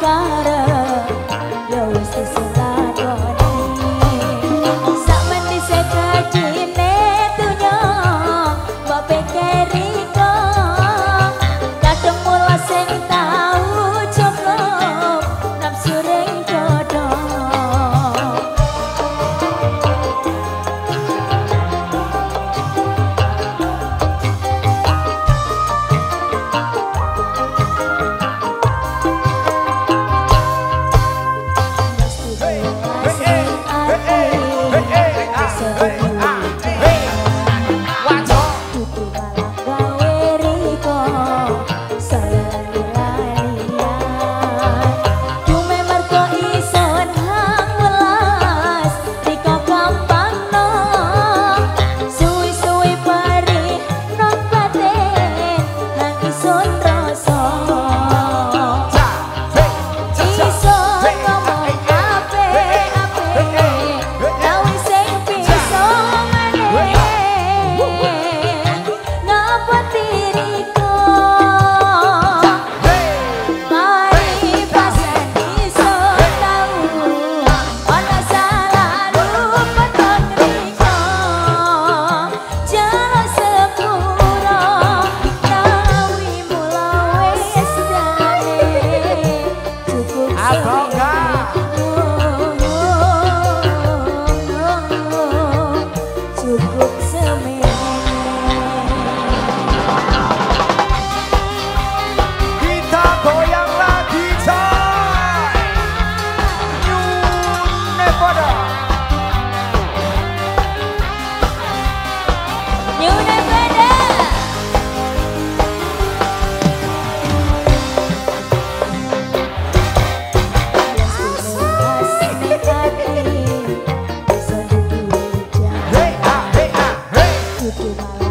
cara my life.